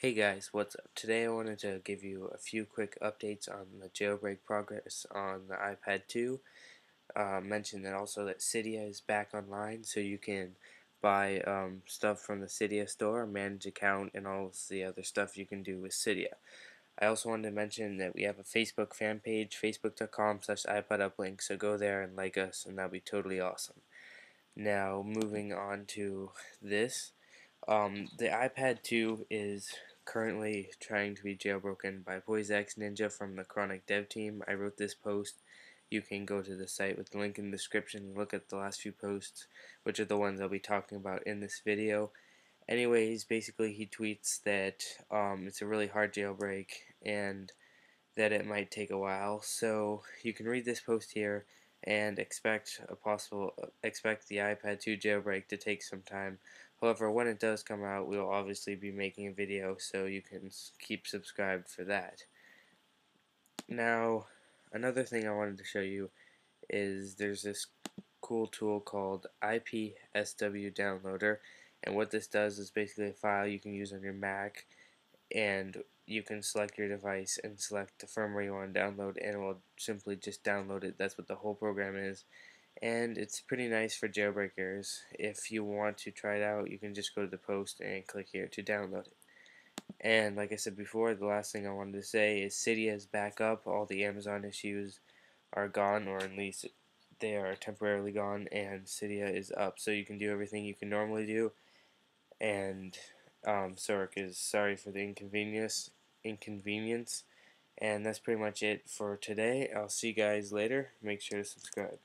Hey guys, what's up? Today I wanted to give you a few quick updates on the jailbreak progress on the iPad 2. Uh, mention that also that Cydia is back online so you can buy um, stuff from the Cydia store, manage account, and all the other stuff you can do with Cydia. I also wanted to mention that we have a Facebook fan page, facebook.com slash iPoduplink, so go there and like us and that'll be totally awesome. Now moving on to this. Um, the iPad 2 is currently trying to be jailbroken by p0sixninja from the Chronic Dev team. I wrote this post. You can go to the site with the link in the description and look at the last few posts, which are the ones I'll be talking about in this video. Anyways, basically he tweets that um, it's a really hard jailbreak and that it might take a while. So you can read this post here and expect a possible uh, expect the iPad 2 jailbreak to take some time. However, when it does come out, we will obviously be making a video, so you can keep subscribed for that. Now, another thing I wanted to show you is there's this cool tool called IPSW Downloader, and what this does is basically a file you can use on your Mac, and you can select your device and select the firmware you want to download, and it will simply just download it. That's what the whole program is and it's pretty nice for jailbreakers. If you want to try it out, you can just go to the post and click here to download it. And like I said before, the last thing I wanted to say is Cydia is back up. All the Amazon issues are gone, or at least they are temporarily gone, and Cydia is up. So you can do everything you can normally do. And um, is sorry for the inconvenience. Inconvenience. And that's pretty much it for today. I'll see you guys later. Make sure to subscribe.